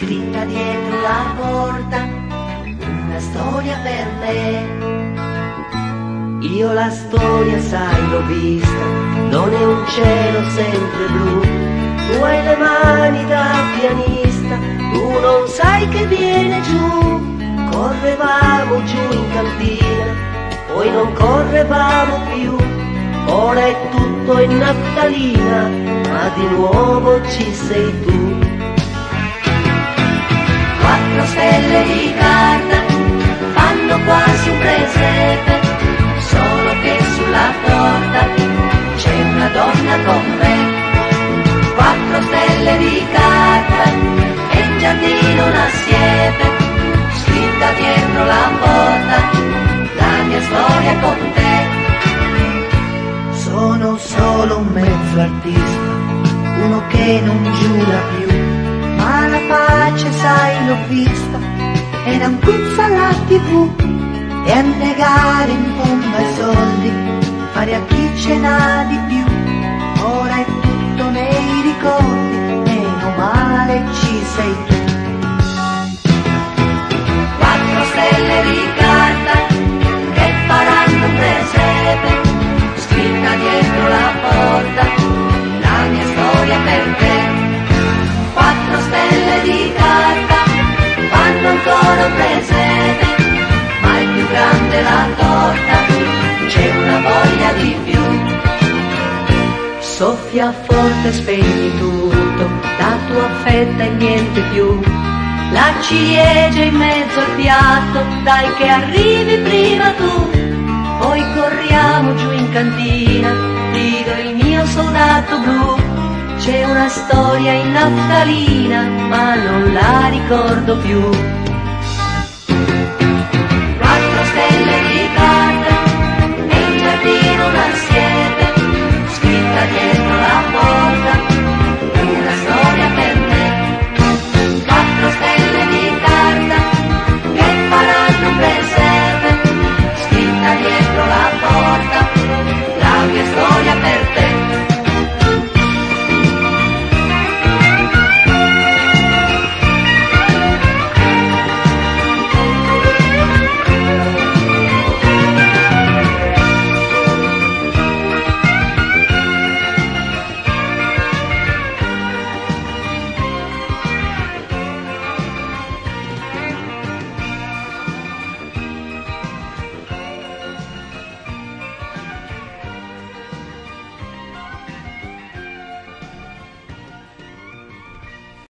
scritta dietro la porta, una storia per me. Io la storia, sai, l'ho vista, non è un cielo sempre blu. Tu hai le mani da pianista, tu non sai che viene giù. Correvamo giù in cantina, poi non correvamo più. Ora è tutto in Natalina, ma di nuovo ci sei tu. Di carta e in giardino una siepe, scritta dietro la porta, la mia storia con te. Sono solo un mezzo artista, uno che non giura più, ma la pace sai l'ho vista e non puzza la tv e a negare in fondo ai soldi, fare a chi ce n'ha di più, sei tu. Quattro stelle di carta che faranno un presepe, scritta dietro la porta, la mia storia per te. Quattro stelle di carta fanno ancora un presepe, ma è più grande la torta, c'è una voglia di più. Soffia forte, spegni tutto, tua fetta e niente più. La ciliegia in mezzo al piatto, dai che arrivi prima tu. Poi corriamo giù in cantina, ti do il mio soldato blu. C'è una storia in naftalina, ma non la ricordo più.